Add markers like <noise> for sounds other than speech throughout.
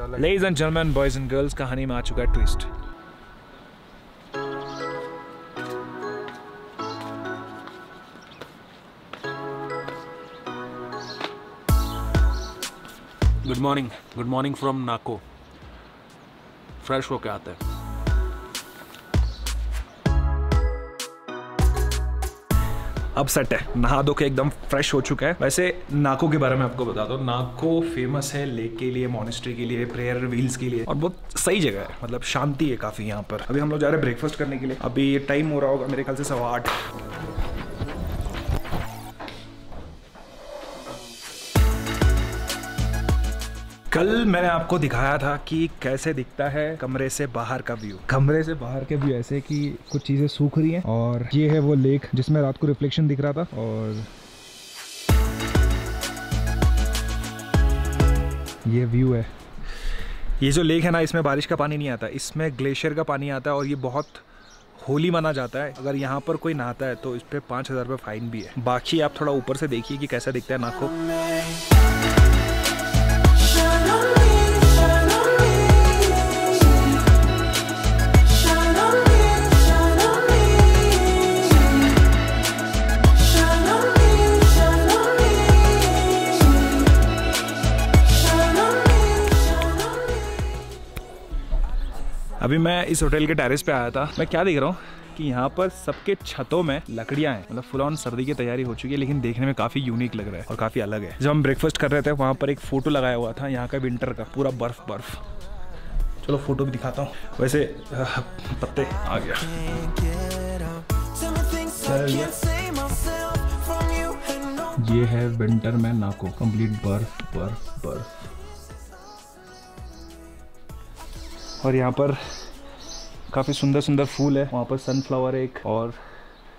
Ladies and German boys and girls कहानी में आ चुका है twist good morning good morning from Nako fresh होके आते हैं। अब सेट है। नहा धो के एकदम फ्रेश हो चुका है। वैसे, नाको के बारे में आपको बता दो, नाको फ़ेमस है लेक के लिए मोनिस्ट्री के लिए प्रेयर व्हील्स के लिए। और बहुत सही जगह है। मतलब शांति है काफ़ी यहाँ पर। अभी हम लोग जा रहे हैं ब्रेकफास्ट करने के लिए। अभी टाइम हो रहा होगा मेरे ख्याल से सवा आठ। कल मैंने आपको दिखाया था कि कैसे दिखता है कमरे से बाहर का व्यू। कमरे से बाहर के व्यू ऐसे कि कुछ चीज़ें सूख रही हैं और ये है वो लेक जिसमें रात को रिफ्लेक्शन दिख रहा था और ये व्यू है। ये जो लेक है ना, इसमें बारिश का पानी नहीं आता। इसमें ग्लेशियर का पानी आता है और ये बहुत होली माना जाता है। अगर यहाँ पर कोई नहाता है तो इस पर पाँच हज़ार रुपये फाइन भी है। बाकी आप थोड़ा ऊपर से देखिए कि कैसा दिखता है नाको अभी मैं इस होटल के टेरिस पे आया था। मैं क्या देख रहा हूँ? कि यहाँ पर सबके छतों में लकड़ियाँ हैं। मतलब फुल ऑन सर्दी की तैयारी हो चुकी है, लेकिन देखने में काफ़ी यूनिक लग रहा है और काफ़ी अलग है। जब हम ब्रेकफास्ट कर रहे थे, वहाँ पर एक फ़ोटो लगाया हुआ था, यहाँ का विंटर का, पूरा बर्फ़ बर्फ़। चलो फ़ोटो भी दिखाता हूँ। वैसे पत्ते आ गया। ये है विंटर में नाको। कंप्लीट बर्फ़ बर्फ़ बर्फ़। और यहाँ पर काफ़ी सुंदर सुंदर फूल है। वहाँ पर सनफ्लावर एक और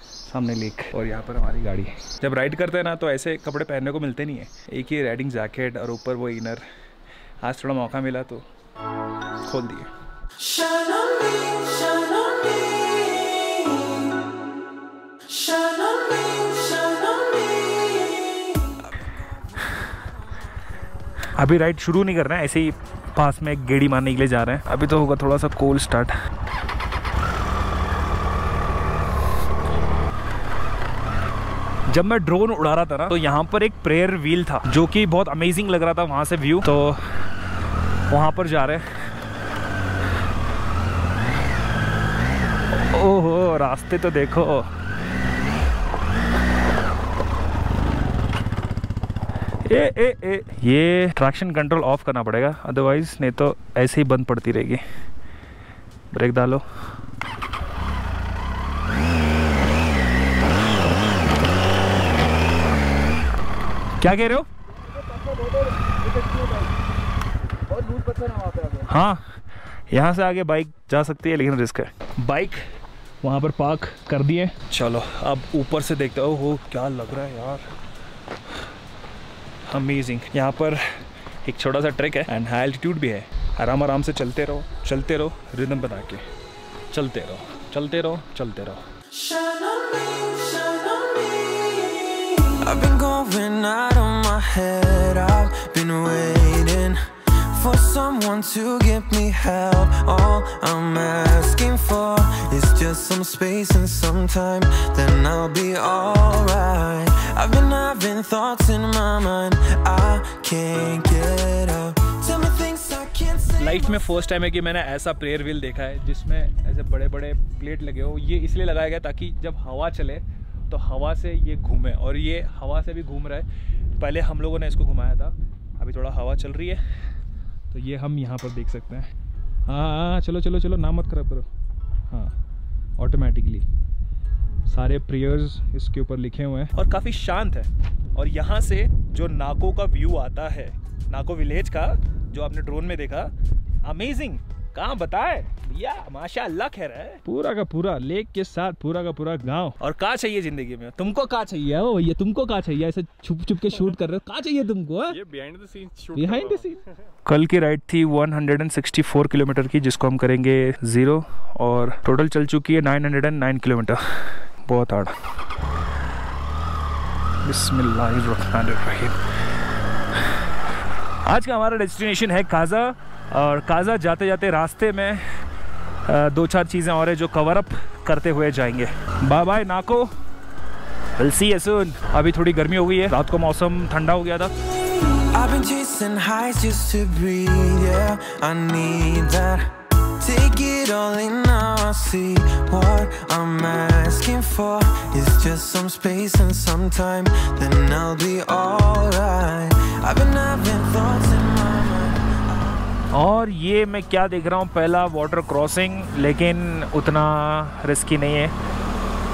सामने लेक और यहाँ पर हमारी गाड़ी जब राइड करते हैं ना तो ऐसे कपड़े पहनने को मिलते नहीं है। एक ही राइडिंग जैकेट और ऊपर वो इनर आज थोड़ा मौका मिला तो खोल दिए. अभी राइड शुरू नहीं कर रहे हैं ऐसे ही पास में एक गेड़ी मारने के लिए जा रहे हैं। अभी तो होगा थोड़ा सा कोल स्टार्ट जब मैं ड्रोन उड़ा रहा था ना तो यहाँ पर एक प्रेयर व्हील था, जो कि बहुत अमेजिंग लग रहा था वहाँ से व्यू तो वहाँ पर जा रहे ओहो, रास्ते तो देखो। ए ए ए, ये ट्रैक्शन कंट्रोल ऑफ़ करना पड़ेगा अदरवाइज़ नहीं तो ऐसे ही बंद पड़ती रहेगी। ब्रेक डालो। क्या कह रहे हो? हाँ यहाँ से आगे बाइक जा सकती है लेकिन रिस्क है। बाइक वहाँ पर पार्क कर दिए चलो अब ऊपर से देखते हो। हो क्या लग रहा है यार। अमेजिंग यहाँ पर एक छोटा सा ट्रैक है एंड हाई एल्टीट्यूड भी है। आराम आराम से चलते रहो चलते रहो रिदम बना के। चलते रहो चलते रहो चलते रहो। Head. I've been waiting for someone to give me help. All I'm asking for is just some space and some time. Then I'll be alright. I've been having thoughts in my mind. I can't get up. Life में first time है कि मैंने ऐसा prayer wheel देखा है जिसमें ऐसे बड़े बड़े प्लेट लगे हो ये इसलिए लगाया गया ताकि जब हवा चले तो हवा से ये घूमे और ये हवा से भी घूम रहा है। पहले हम लोगों ने इसको घुमाया था अभी थोड़ा हवा चल रही है। तो ये हम यहाँ पर देख सकते हैं। हाँ हाँ हाँ, चलो चलो चलो ना मत खराब करो। हाँ ऑटोमेटिकली सारे प्रेयर्स इसके ऊपर लिखे हुए हैं। और काफ़ी शांत है। और यहाँ से जो नाको का व्यू आता है नाको विलेज का जो आपने ड्रोन में देखा अमेजिंग कहाँ बताए? भैया माशा अल्लाह खैर है। पूरा का पूरा लेक के साथ पूरा का पूरा गाँव। और का चाहिए ज़िंदगी में? तुमको का चाहिए? ओ भैया तुमको का चाहिए? ऐसे छुप छुप के शूट कर रहे हो। का चाहिए तुमको हाँ? ये behind the scenes shoot behind the scene कल की राइड थी 164 किलोमीटर की जिसको हम करेंगे ज़ीरो और टोटल चल चुकी है 909 किलोमीटर। बहुत हार्ड बिस्मिल्लाहिर्रहमानिर्रहीम। आज का हमारा डेस्टिनेशन है काज़ा। और काज़ा जाते जाते रास्ते में दो चार चीज़ें और है जो कवर अप करते हुए जाएँगे bye bye Nako will see soon अभी थोड़ी गर्मी हो गई है रात को मौसम ठंडा हो गया था I've been chasing highs just to breathe, yeah. I need that. Take it all in now. I see what I'm asking for is just some space and some time. Then I'll be alright. I've been having thoughts in. और ये मैं क्या देख रहा हूँ, पहला water crossing लेकिन उतना रिस्की नहीं है।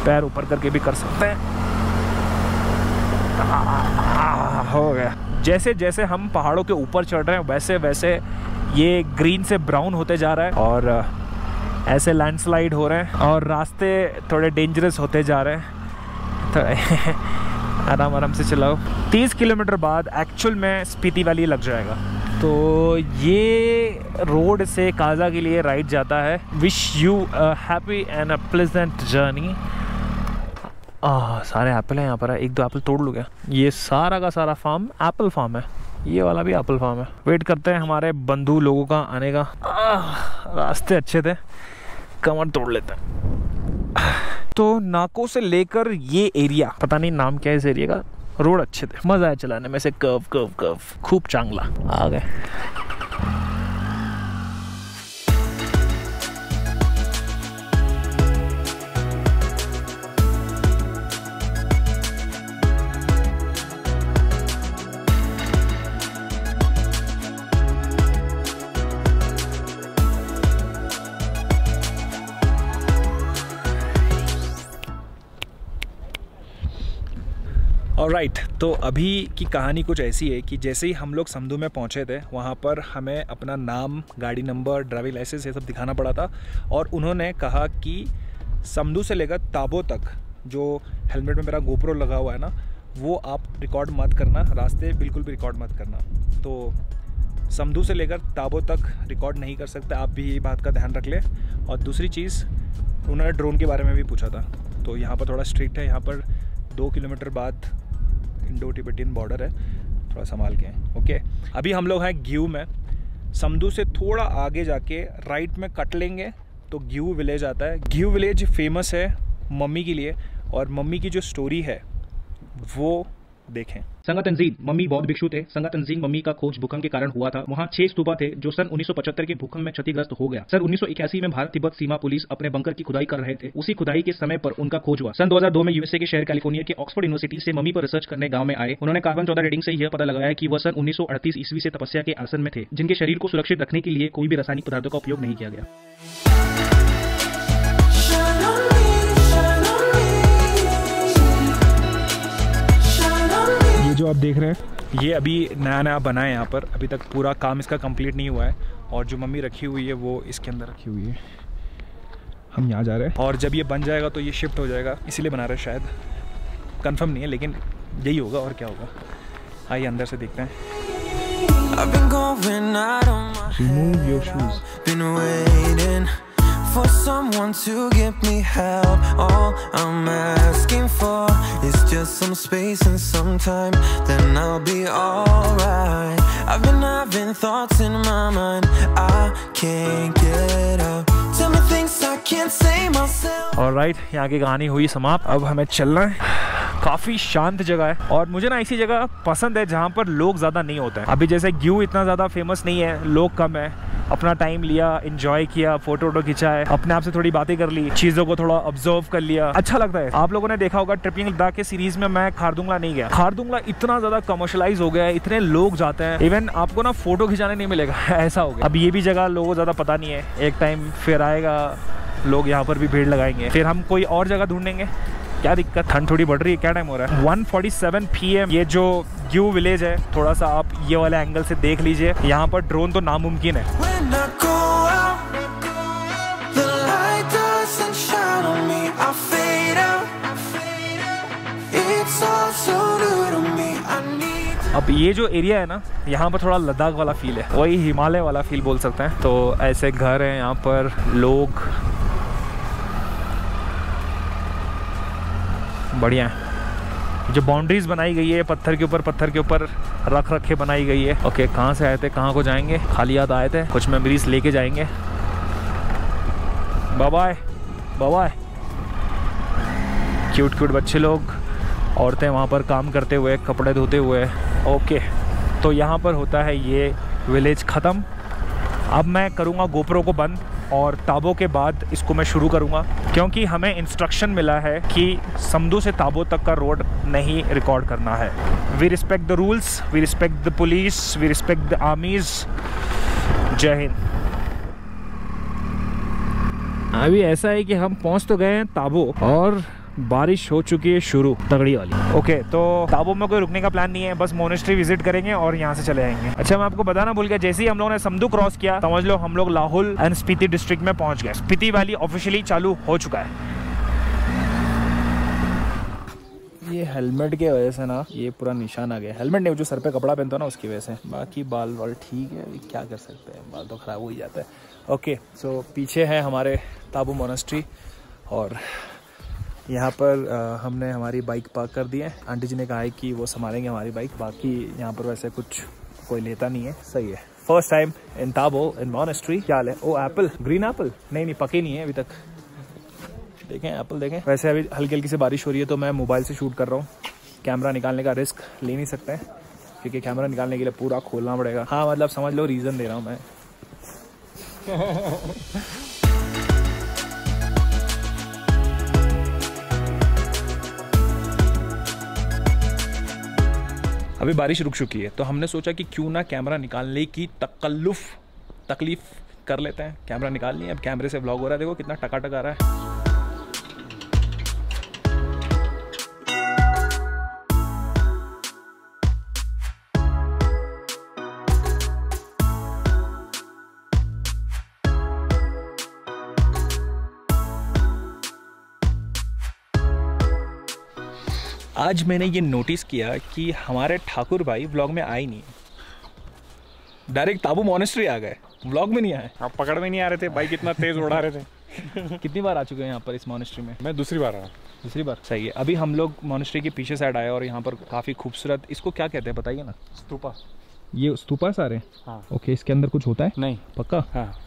पैर ऊपर करके भी कर सकते हैं। हो गया। जैसे जैसे हम पहाड़ों के ऊपर चढ़ रहे हैं, वैसे वैसे ये ग्रीन से ब्राउन होते जा रहा है और ऐसे लैंडस्लाइड हो रहे हैं और रास्ते थोड़े डेंजरस होते जा रहे हैं। तो <laughs> आराम आराम से चलाओ। 30 किलोमीटर बाद एक्चुअल में स्पीति वैली लग जाएगा। तो ये रोड से काजा के लिए राइड जाता है। Wish you happy and a pleasant journey आ, सारे एप्पल हैं यहाँ पर। है एक दो एप्पल तोड़ लूँ क्या? ये सारा का सारा फार्म एप्पल फार्म है। ये वाला भी एप्पल फार्म है। वेट करते हैं हमारे बंधु लोगों का आने का। आह, रास्ते अच्छे थे। कमर तोड़ लेते हैं। तो नाको से लेकर ये एरिया पता नहीं नाम क्या है इस एरिया का। रोड अच्छे थे, मज़ा आया चलाने में से कर्व कर्व कर्व खूब चांगला। आ गए और राइट तो अभी की कहानी कुछ ऐसी है कि जैसे ही हम लोग समदू में पहुँचे थे, वहाँ पर हमें अपना नाम, गाड़ी नंबर ड्राइविंग लाइसेंस ये सब दिखाना पड़ा था और उन्होंने कहा कि समदू से लेकर ताबो तक जो हेलमेट में मेरा गोप्रो लगा हुआ है ना, वो आप रिकॉर्ड मत करना, रास्ते बिल्कुल भी रिकॉर्ड मत करना। तो समदू से लेकर ताबो तक रिकॉर्ड नहीं कर सकते, आप भी ये बात का ध्यान रख लें। और दूसरी चीज़, उन्होंने ड्रोन के बारे में भी पूछा था। तो यहाँ पर थोड़ा स्ट्रिक्ट है, यहाँ पर दो किलोमीटर बाद इंडो टिबेटियन बॉर्डर है, थोड़ा संभाल के। ओके, अभी हम लोग हैं ग्यू में। समदू से थोड़ा आगे जाके राइट में कट लेंगे तो ग्यू विलेज आता है। ग्यू विलेज फ़ेमस है मम्मी के लिए, और मम्मी की जो स्टोरी है, वो देखें। संगा तंजीम मम्मी बौद्ध भिक्षु थे संगा तंजीम मम्मी का खोज भूकंप के कारण हुआ था। वहाँ छह स्तूपा थे, जो सन 1975 के भूकंप में क्षतिग्रस्त हो गया। सन 1981 में भारत तिब्बत सीमा पुलिस अपने बंकर की खुदाई कर रहे थे। उसी खुदाई के समय पर उनका खोज हुआ। सन 2002 में यूएसए के शहर कैलिफ़ोर्निया के ऑक्सफोर्ड यूनिवर्सिटी से मम्मी पर रिसर्च करने गाँव में आए। उन्होंने कार्बन चौदह रेडिंग से यह पता लगाया कि वह सन 1938 ईस्वी से तपस्या के आसन में थे, जिनके शरीर को सुरक्षित रखने के लिए कोई भी रासायनिक पदार्थों का उपयोग नहीं किया गया। जो आप देख रहे हैं। ये अभी नया नया बना है यहाँ पर। अभी तक पूरा काम इसका कंप्लीट नहीं हुआ है। और जो मम्मी रखी हुई है वो इसके अंदर रखी हुई है। हम यहाँ जा रहे हैं। और जब ये बन जाएगा तो ये शिफ्ट हो जाएगा। इसीलिए बना रहे हैं शायद। कंफर्म नहीं है लेकिन यही होगा और क्या होगा। आइए अंदर से देखते हैं। Remove your shoes. Been waiting for someone to give me help. All I'm asking for is just some space and some time. Then I'll be alright. I've been having thoughts in my mind. I can't get out. Tell me things I can't say myself. और right यहाँ की कहानी हुई समाप्त अब हमें चलना है काफ़ी शांत जगह है और मुझे ना ऐसी जगह पसंद है जहाँ पर लोग ज़्यादा नहीं होते हैं। अभी जैसे ग्यू इतना ज़्यादा फ़ेमस नहीं है, लोग कम है। अपना टाइम लिया एंजॉय किया फ़ोटो वोटो खिंचाए अपने आप से थोड़ी बातें कर ली, चीज़ों को थोड़ा ऑब्ज़र्व कर लिया। अच्छा लगता है। आप लोगों ने देखा होगा ट्रिपिंग लद्दाख के सीरीज़ में मैं खारदुंगला नहीं गया। खारदुंगला इतना ज़्यादा कमर्शलाइज हो गया है, इतने लोग जाते हैं। इवन आपको ना फ़ोटो खिंचाने नहीं मिलेगा, <laughs> ऐसा हो गया। अब ये भी जगह लोगों को ज़्यादा पता नहीं है। एक टाइम फिर आएगा, लोग यहाँ पर भी भीड़ लगाएँगे। फिर हम कोई और जगह ढूंढेंगे। क्या दिक्कत? ठंड थोड़ी बढ़ रही है क्या टाइम हो रहा है? 147 पीएम ये जो ग्यू विलेज है थोड़ा सा आप ये वाले एंगल से देख लीजिए। यहाँ पर ड्रोन तो नामुमकिन है. अब ये जो एरिया है ना यहाँ पर थोड़ा लद्दाख वाला फील है। वही हिमालय वाला फील बोल सकते हैं। तो ऐसे घर हैं यहाँ पर लोग बढ़िया है। जो बाउंड्रीज बनाई गई है, पत्थर के ऊपर, पत्थर के ऊपर रख रखे बनाई गई है। ओके कहाँ से आए थे, कहाँ को जाएँगे? खाली याद आए थे, कुछ मेमोरीज लेके जाएँगे। बाय बाय क्यूट क्यूट बच्चे लोग, औरतें वहाँ पर काम करते हुए, कपड़े धोते हुए। ओके तो यहाँ पर होता है ये विलेज ख़त्म। अब मैं करूँगा गोप्रो को बंद। और ताबो के बाद इसको मैं शुरू करूँगा, क्योंकि हमें इंस्ट्रक्शन मिला है कि समदू से ताबो तक का रोड नहीं रिकॉर्ड करना है। We respect the rules we respect the police we respect the armies जय हिंद। अभी ऐसा है कि हम पहुँच तो गए हैं ताबो और बारिश हो चुकी है शुरू तगड़ी वाली। ओके तो ताबो में कोई रुकने का प्लान नहीं है बस मोनेस्ट्री विज़िट करेंगे और यहाँ से चले जाएँगे अच्छा मैं आपको बताना भूल गया जैसे ही हम लोगों ने समदू क्रॉस किया समझ लो हम लोग लाहौल एंड स्पीति डिस्ट्रिक्ट में पहुँच गए। स्पीति वैली ऑफिशियली चालू हो चुका है। ये हेलमेट के वजह से ना ये पूरा निशान आ गया। हेलमेट नहीं जो सर पे कपड़ा पहनता ना उसकी वजह से। बाकी बाल वाल ठीक है क्या कर सकते हैं? बाल तो ख़राब हो ही जाता है। ओके सो पीछे है हमारे ताबू मोनेस्ट्री और यहाँ पर हमने हमारी बाइक पार्क कर दी है। आंटी जी ने कहा है कि वो संभालेंगे हमारी बाइक, बाकी यहाँ पर वैसे कुछ कोई लेता नहीं है। सही है। First time in Tabo in monastery क्या है ओ एप्पल ग्रीन एप्पल नहीं नहीं, पके नहीं है अभी तक। देखें एप्पल देखें। वैसे अभी हल्की हल्की से बारिश हो रही है तो मैं मोबाइल से शूट कर रहा हूँ। कैमरा निकालने का रिस्क ले नहीं सकते हैं, क्योंकि कैमरा निकालने के लिए पूरा खोलना पड़ेगा। हाँ मतलब समझ लो रीज़न दे रहा हूँ मैं। <laughs> अभी बारिश रुक चुकी है तो हमने सोचा कि क्यों ना कैमरा निकालने की तकल्लुफ, तकलीफ़ कर लेते हैं। कैमरा निकाल लिया अब कैमरे से ब्लॉग हो रहा है, देखो कितना टका टका रहा है। आज मैंने ये नोटिस किया कि हमारे ठाकुर भाई व्लॉग में आए नहीं। डायरेक्ट ताबू मोनेस्ट्री आ गए। व्लॉग में नहीं आए। आप पकड़ में नहीं आ रहे थे। बाइक इतना तेज उड़ा रहे थे। <laughs> कितनी बार आ चुके हैं यहाँ पर इस मोनेस्ट्री में? मैं दूसरी बार आ आया दूसरी बार? सही है। अभी हम लोग मोनेस्ट्री के पीछे साइड आए और यहाँ पर काफ़ी खूबसूरत इसको क्या कहते हैं बताइए ना? स्तूपा। ये स्तूपा सारे? हाँ। ओके इसके अंदर कुछ होता है? नहीं। पक्का? हाँ।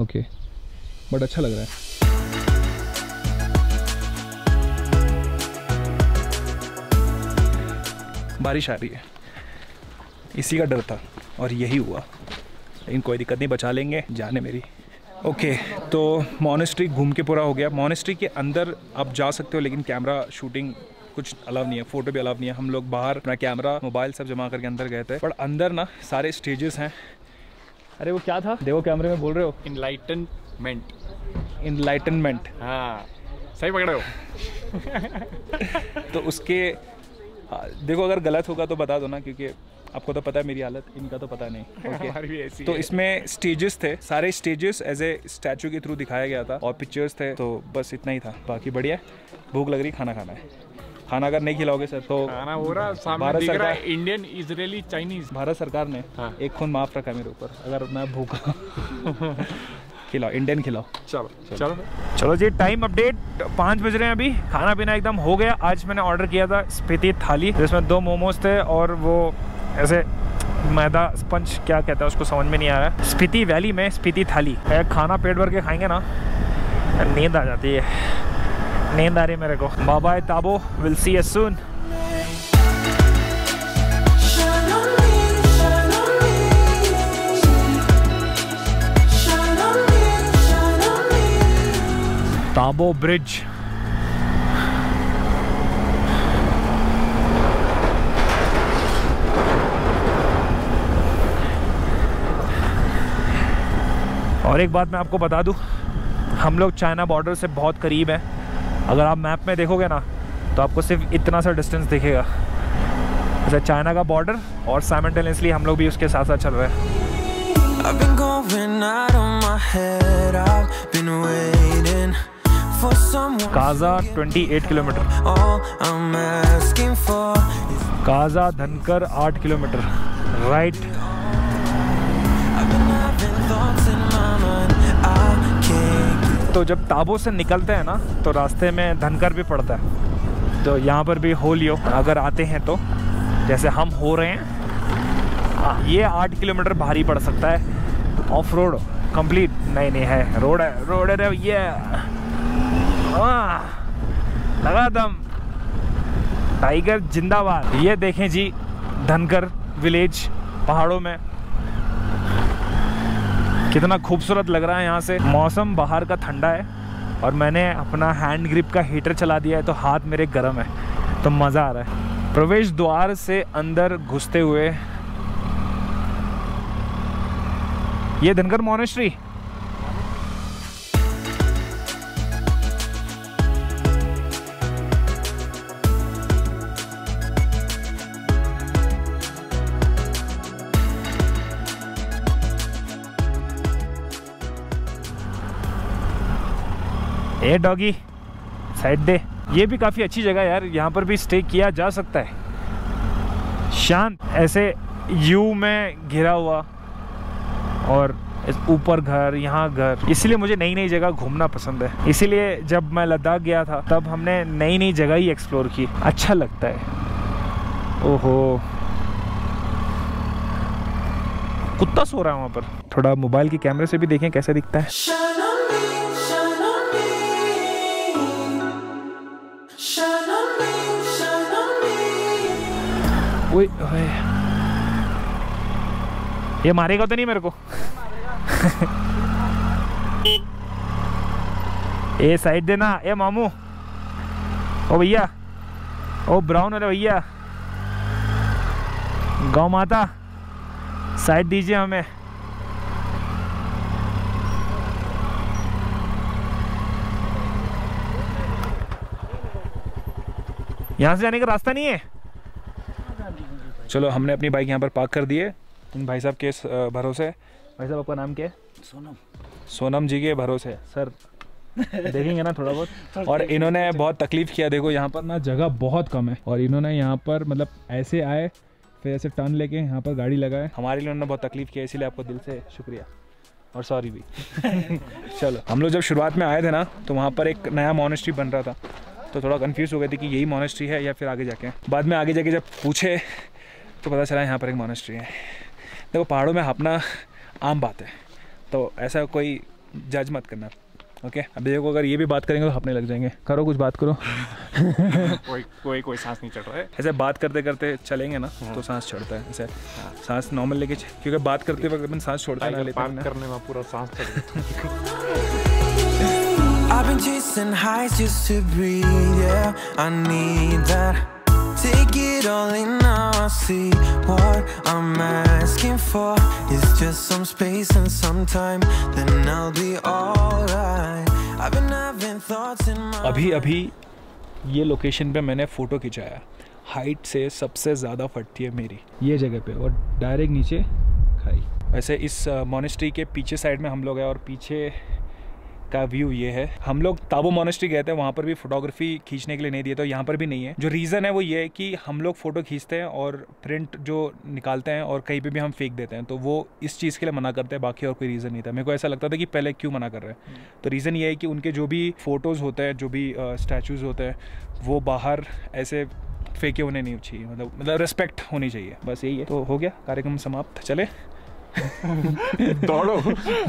ओके बट अच्छा लग रहा है। बारिश आ रही है। इसी का डर था और यही हुआ। लेकिन कोई दिक्कत नहीं बचा लेंगे जाने मेरी। ओके तो मोनेस्ट्री घूम के पूरा हो गया। मोनेस्ट्री के अंदर आप जा सकते हो लेकिन कैमरा शूटिंग कुछ अलाव नहीं है। फ़ोटो भी अलाव नहीं है। हम लोग बाहर अपना कैमरा मोबाइल सब जमा करके अंदर गए थे। पर अंदर ना सारे स्टेजेस हैं। अरे वो क्या था? देखो कैमरे में बोल रहे हो। इनलाइटनमेंट इनलाइटनमेंट हाँ। सही पकड़े हो। <laughs> तो उसके देखो अगर गलत होगा तो बता दो ना क्योंकि आपको तो पता है मेरी हालत इनका तो पता नहीं। <laughs> भी ऐसी तो है। इसमें स्टेजेस थे सारे स्टेजेस एज ए स्टैचू के थ्रू दिखाया गया था और पिक्चर्स थे तो बस इतना ही था। बाकी बढ़िया भूख लग रही खाना खाना है। खाना अगर नहीं खिलाओगे सर तो खाना हो रहा सामने भारत दिख रहा सरकार- है इंडियन इजरायली चाइनीज़ भारत सरकार ने हाँ। एक खून माफ़ रखा है मेरे ऊपर अगर मैं भूखा <laughs> खिलाओ इंडियन खिलाओ। चलो चलो। चलो। जी टाइम अपडेट पाँच बज रहे हैं अभी खाना पीना एकदम हो गया। आज मैंने ऑर्डर किया था स्पीति थाली जिसमें दो मोमोज थे और वो ऐसे मैदा स्पंज क्या कहता है उसको समझ में नहीं आ रहा है। स्पीति वैली में स्पीति थाली खाना पेट भर के खाएँगे ना नींद आ जाती है। नींद आ रही है मेरे को। बाबा Tabo will see us soon Tabo bridge और एक बात मैं आपको बता दूँ, हम लोग चाइना बॉर्डर से बहुत करीब हैं अगर आप मैप में देखोगे ना तो आपको सिर्फ़ इतना सा डिस्टेंस दिखेगा जैसे चाइना का बॉर्डर और साइमल्टेनियसली हम लोग भी उसके साथ साथ चल रहे हैं I've been going out of my head. I've been waiting. Kaza 28 kilometre. Kaza Dhankar 8 kilometre. Right तो जब ताबो से निकलते हैं ना तो रास्ते में धनकर भी पड़ता है। तो यहाँ पर भी हो लियो अगर आते हैं तो जैसे हम हो रहे हैं ये आठ किलोमीटर भारी पड़ सकता है। ऑफ़ रोड कंप्लीट नहीं नहीं है। रोड है रोड है ये लगा दम। टाइगर जिंदाबाद। ये देखें जी धनकर विलेज पहाड़ों में। कितना खूबसूरत लग रहा है यहाँ से। मौसम बाहर का ठंडा है और मैंने अपना हैंड ग्रिप का हीटर चला दिया है तो हाथ मेरे गर्म है तो मज़ा आ रहा है। प्रवेश द्वार से अंदर घुसते हुए। ये Dhankar monastery. A doggy side दे ये भी काफ़ी अच्छी जगह यार। यहाँ पर भी स्टे किया जा सकता है। शांत, ऐसे यू में घिरा हुआ और ऊपर घर, यहाँ घर। इसलिए मुझे नई नई जगह घूमना पसंद है। इसीलिए जब मैं लद्दाख गया था, तब हमने नई नई जगह ही एक्सप्लोर की। अच्छा लगता है। ओहो। कुत्ता सो रहा है वहाँ पर। थोड़ा मोबाइल के कैमरे से भी देखें कैसे दिखता है। ओए ये मारेगा तो नहीं मेरे को? <laughs> ए साइड देना ए, मामू। ओ, भैया। ओ ब्राउन वाले भैया। गौ माता। साइड दीजिए हमें। यहाँ से जाने का रास्ता नहीं है? चलो हमने अपनी बाइक यहाँ पर पार्क कर दी है। इन भाई साहब के भरोसे। भाई साहब आपका नाम क्या है? सोनम। सोनम जी के भरोसे। सर देखेंगे ना थोड़ा बहुत। <laughs> और इन्होंने बहुत तकलीफ़ किया देखो यहाँ पर ना जगह बहुत कम है। और इन्होंने यहाँ पर मतलब ऐसे आए फिर ऐसे टर्न लेके यहाँ पर गाड़ी लगाए। हमारे लिए उन्होंने बहुत तकलीफ़ किया इसीलिए आपको दिल से शुक्रिया। और सॉरी भी। <laughs> चलो हम लोग जब शुरुआत में आए थे ना तो वहाँ पर एक नया मोनेस्ट्री बन रहा था। तो थोड़ा कन्फ्यूज़ हो गए थे कि यही मोनेस्ट्री है या फिर आगे जाके। बाद में आगे जाके जब पूछे तो पता चला यहाँ पर एक मोनेस्ट्री है। देखो पहाड़ों में अपना आम बात है तो ऐसा कोई जज मत करना ओके अभी देखो अगर ये भी बात करेंगे तो हपने लग जाएँगे। करो कुछ बात करो। <laughs> कोई कोई कोई सांस नहीं चढ़ रहा है। ऐसे बात करते करते चलेंगे ना तो सांस चढ़ता है ऐसे सांस नॉर्मल लेके क्योंकि बात करते वक्त अपन सांस छोड़ते हैं ना। हैं करने में पूरा सांस I've been chasing highs just to breathe, yeah. I need that. Take it all in now. I see what I'm asking for is just some space and some time. Then I'll be alright. I've been having thoughts in my अभी अभी ये location पे मैंने photo खिंचाया height से सबसे ज़्यादा फटती है मेरी ये जगह पे और डायरेक्ट नीचे खाई वैसे इस मोनेस्ट्री के पीछे साइड में हम लोग हैं और पीछे का व्यू ये है। हम लोग ताबो मोनेस्ट्री गए थे वहाँ पर भी फोटोग्राफी खींचने के लिए नहीं दिए तो यहाँ पर भी नहीं है। जो रीज़न है वो ये है कि हम लोग फ़ोटो खींचते हैं और प्रिंट जो निकालते हैं और कहीं पर भी हम फेंक देते हैं तो वो इस चीज़ के लिए मना करते हैं बाकी और कोई रीज़न नहीं था। मेरे को ऐसा लगता था कि पहले क्यों मना कर रहे हैं? तो रीज़न ये है कि उनके जो भी फ़ोटोज़ होते हैं जो भी स्टैचूज़ होते हैं वो बाहर ऐसे फेंके होने नहीं चाहिए। मतलब मतलब रिस्पेक्ट होनी चाहिए। बस यही है। तो हो गया कार्यक्रम समाप्त। चले। <laughs> दौड़ो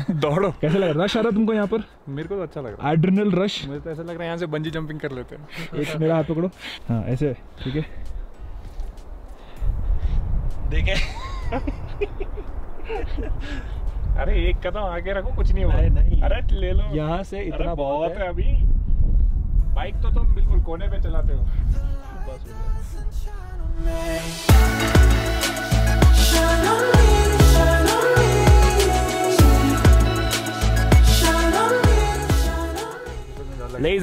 दौड़ो। कैसा लग रहा रश आ रहा तुमको यहाँ पर? मेरे को तो अच्छा लग रहा है। एड्रिनल रश है मुझे तो ऐसा लग रहा है यहाँ से बंजी जंपिंग कर लेते हैं। एक मेरा हाथ पकड़ो। हाँ ऐसे ठीक है? देखे। अरे एक कदम आगे रखो कुछ नहीं अरे होगा नहीं। अरे ले लो। यहाँ से इतना बहुत है। अभी। बाइक तो तुम बिल्कुल कोने पे चलाते हो। Shine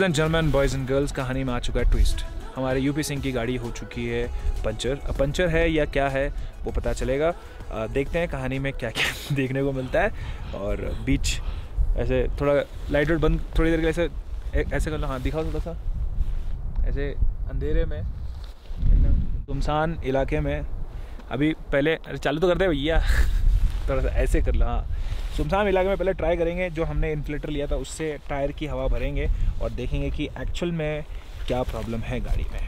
and German boys and girls कहानी में आ चुका है ट्विस्ट हमारे यूपी सिंह की गाड़ी हो चुकी है पंचर. अब पंचर है या क्या है वो पता चलेगा. अ, देखते हैं कहानी में क्या क्या <laughs> देखने को मिलता है. और बीच ऐसे थोड़ा लाइट वाइट बंद थोड़ी देर के लिए ऐसे ऐसे कर लो. हाँ दिखाओ थोड़ा सा. ऐसे अंधेरे में एकदम सुनसान इलाके में. अभी पहले अरे चालू तो करते भैया. <laughs> थोड़ा सा ऐसे कर लो हाँ. सुनसान इलाके में पहले ट्राई करेंगे, जो हमने इन्फ्लेटर लिया था, उससे टायर की हवा भरेंगे और देखेंगे कि एक्चुअल में क्या प्रॉब्लम है गाड़ी में।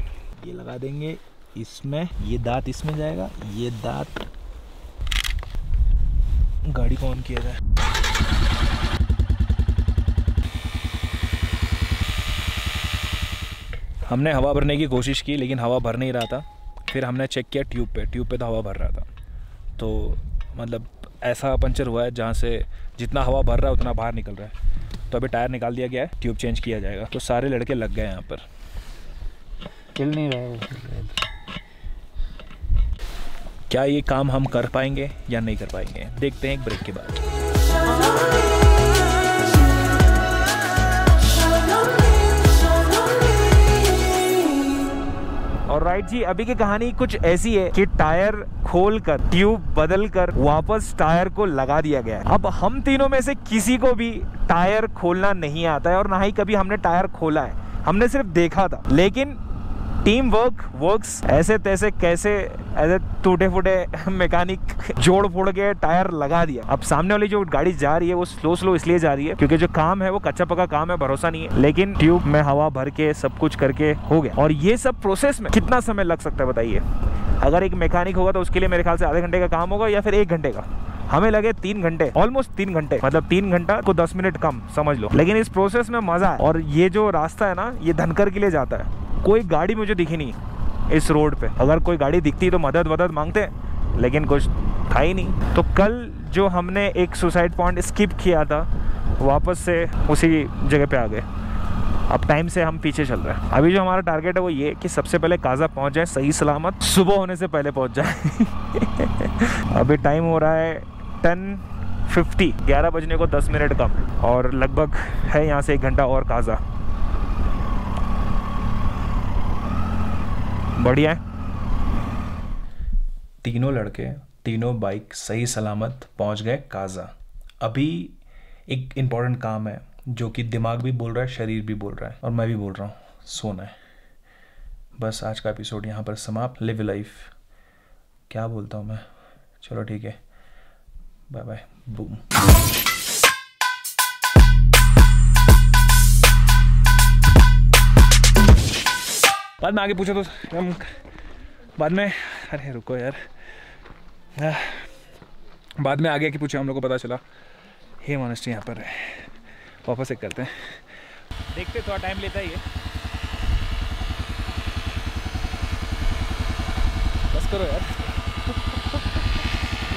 ये लगा देंगे, इसमें, ये दांत इसमें जाएगा, ये दांत गाड़ी को ऑन किया जाए। हमने हवा भरने की कोशिश की, लेकिन हवा भर नहीं रहा था। फिर हमने चेक किया ट्यूब पे ट्यूब पे तो हवा भर रहा था। तो मतलब ऐसा पंचर हुआ है जहाँ से जितना हवा भर रहा है उतना बाहर निकल रहा है। तो अभी टायर निकाल दिया गया है ट्यूब चेंज किया जाएगा। तो सारे लड़के लग गए यहाँ पर। खिल नहीं रहे क्या ये काम हम कर पाएँगे या नहीं कर पाएँगे? देखते हैं एक ब्रेक के बाद। राइट जी, अभी की कहानी कुछ ऐसी है कि टायर खोल कर ट्यूब बदल कर वापस टायर को लगा दिया गया है। अब हम तीनों में से किसी को भी टायर खोलना नहीं आता है और ना ही कभी हमने टायर खोला है। हमने सिर्फ़ देखा था। लेकिन टीम वर्क वर्क्स ऐसे तैसे कैसे, ऐसे टूटे फूटे मैकेनिक जोड़ फोड़ के टायर लगा दिया। अब सामने वाली जो गाड़ी जा रही है, वो स्लो स्लो इसलिए जा रही है क्योंकि जो काम है, वो कच्चा पका काम है, भरोसा नहीं है। लेकिन ट्यूब में हवा भर के सब कुछ करके हो गया। और ये सब प्रोसेस में कितना समय लग सकता है, बताइए? अगर एक मैकेनिक होगा तो उसके लिए मेरे ख्याल से आधे घंटे का काम होगा या फिर एक घंटे का। हमें लगे तीन घंटे ऑलमोस्ट तीन घंटे। मतलब तीन घंटा को दस मिनट कम, समझ लो। लेकिन इस प्रोसेस में मज़ा है। और ये जो रास्ता है ना, ये धनकर के लिए जाता है। कोई गाड़ी मुझे दिखी नहीं इस रोड पे। अगर कोई गाड़ी दिखती तो मदद वदद मांगते, लेकिन कुछ था ही नहीं। तो कल जो हमने एक सुसाइड पॉइंट स्किप किया था, वापस से उसी जगह पे आ गए। अब टाइम से हम पीछे चल रहे हैं। अभी जो हमारा टारगेट है वो ये कि सबसे पहले काजा पहुँच जाए, सही सलामत, सुबह होने से पहले पहुँच जाए। <laughs> अभी टाइम हो रहा है टेन फिफ्टी ग्यारह बजने को दस मिनट कम। और लगभग है यहाँ से एक घंटा और काजा। बढ़िया है। तीनों लड़के, तीनों बाइक सही सलामत पहुँच गए काजा। अभी एक इंपॉर्टेंट काम है, जो कि दिमाग भी बोल रहा है, शरीर भी बोल रहा है, और मैं भी बोल रहा हूँ, सोना है। बस आज का एपिसोड यहाँ पर समाप्त। लिव लाइफ क्या बोलता हूँ मैं? चलो ठीक है। बाय बाय बूम बाद में आगे पूछो तो हम बाद में। अरे रुको यार। बाद में आगे की पूछे, हम लोग को पता चला। हे मोनेस्ट्री, यहाँ पर वापस एक करते हैं। देखते थोड़ा टाइम लेता ही है। बस करो यार।